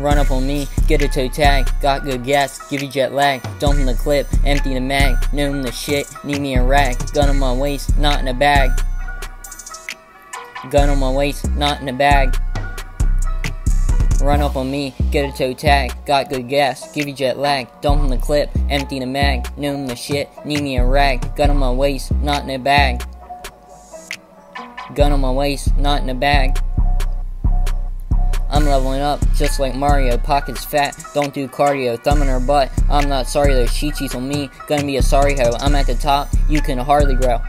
Run up on me, get a toe tag, got good gas, give you jet lag, dump in the clip, empty the mag, know the shit, need me a rag, gun on my waist, not in a bag. Gun on my waist, not in a bag. Run up on me, get a toe tag, got good gas, give you jet lag, dump in the clip, empty the mag, know the shit, need me a rag, gun on my waist, not in a bag. Gun on my waist, not in a bag. I'm leveling up, just like Mario, pockets fat, don't do cardio, thumb in her butt, I'm not sorry though, she on me, gonna be a sorry hoe, I'm at the top, you can hardly grow.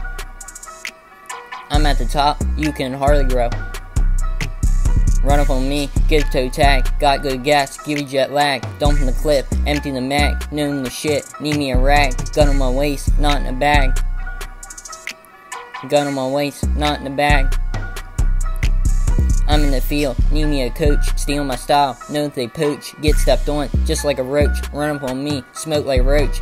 I'm at the top, you can hardly grow. Run up on me, get a toe tag, got good gas, give you jet lag, dump in the clip, empty the mag, know the shit, need me a rag, gun on my waist, not in a bag. Gun on my waist, not in a bag. I'm in the field, need me a coach, steal my style, know that they poach, get stepped on, just like a roach, run up on me, smoke like roach.